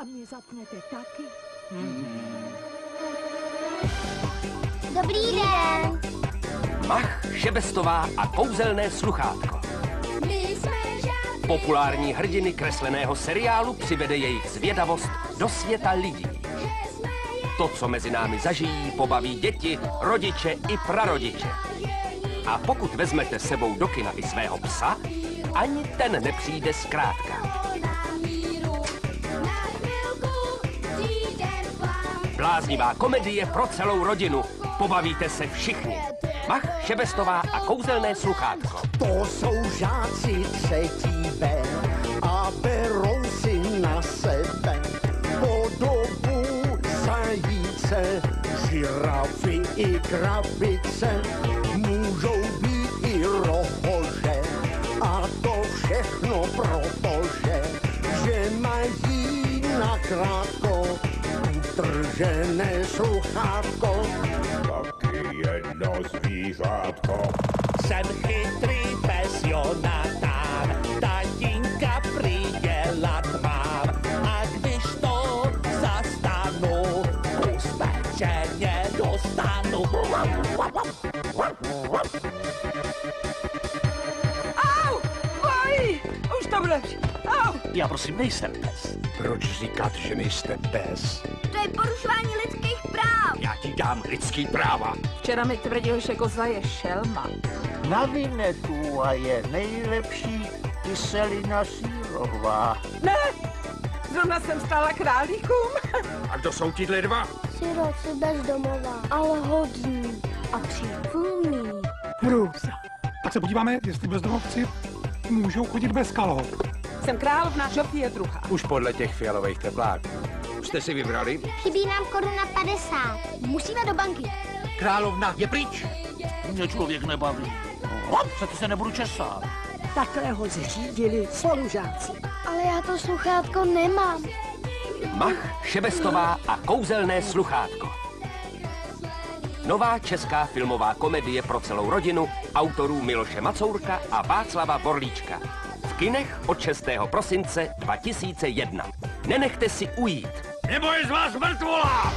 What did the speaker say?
A mě zapnete taky? Dobrý den. Mach, Šebestová a kouzelné sluchátko. My jsme žádný. Populární hrdiny kresleného seriálu přivede jejich zvědavost do světa lidí. To, co mezi námi zažijí, pobaví děti, rodiče i prarodiče. A pokud vezmete s sebou do kina i svého psa, ani ten nepřijde zkrátka. Bláznivá komedie pro celou rodinu. Pobavíte se všichni. Mach, Šebestová a kouzelné sluchátko. To jsou žáci třetí B a berou si na sebe podobu zajíce, žirafy i krabice, ženę słuchawką Takie jedno zwierzatko Sem chytry bez Jonatan Tatinka pryje mam A gdyż to zastanu Puste cię nie dostanu Au! Oj! Už tam. Já prosím nejsem pes. Proč říkat, že nejste pes? To je porušování lidských práv. Já ti dám lidský práva. Včera mi tvrdil, že koza je šelma. Na Vinetu a je nejlepší kyselina sírová. Ne! Zrovna jsem stála králíkům. A kdo jsou tihle dva? Siroci bezdomová, ale hodný a přifumný. Hrůza. Tak se podíváme, jestli bezdomovci můžou chodit bez kalhot. Jsem královna, Žofie druhá. Už podle těch fialových tepláků. Už jste si vybrali? Chybí nám koruna 50. Musíme do banky. Královna je pryč. Mě člověk nebaví. Hop, přece se nebudu česat. Takhle ho zřídili spolužáci. Ale já to sluchátko nemám. Mach, Šebestová a kouzelné sluchátko. Nová česká filmová komedie pro celou rodinu autorů Miloše Macourka a Václava Borlíčka. Kinech od 6. prosince 2001. Nenechte si ujít. Nebo je z vás mrtvola!